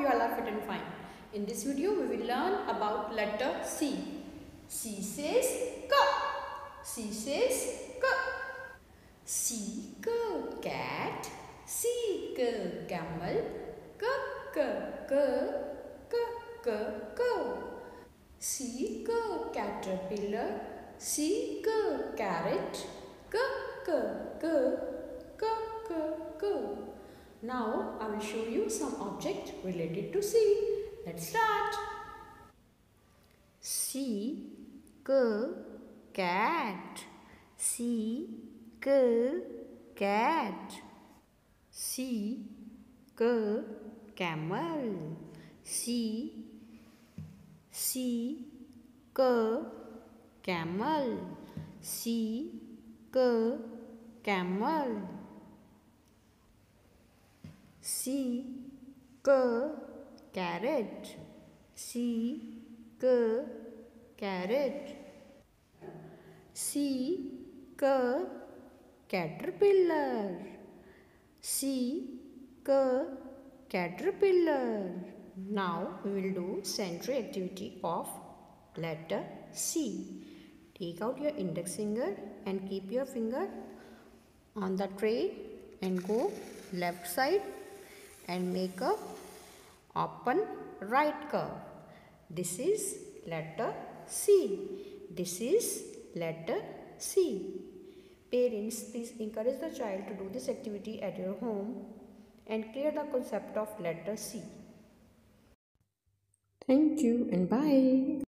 you all are fit and fine. In this video, we will learn about letter C. C says K. C says K. C K cat. C K camel. K K K K K K. C K caterpillar. C K carrot. K K K K K K. Now I will show you some object related to C. Let's start. C cat. C cat. C camel. C C camel. C K camel C K carrot. C K carrot. C K caterpillar. C K caterpillar. Now we will do sensory activity of letter C. Take out your index finger and keep your finger on the tray and go left side and make a open right curve. This is letter C. This is letter C. Parents, please encourage the child to do this activity at your home and clear the concept of letter C. Thank you and bye.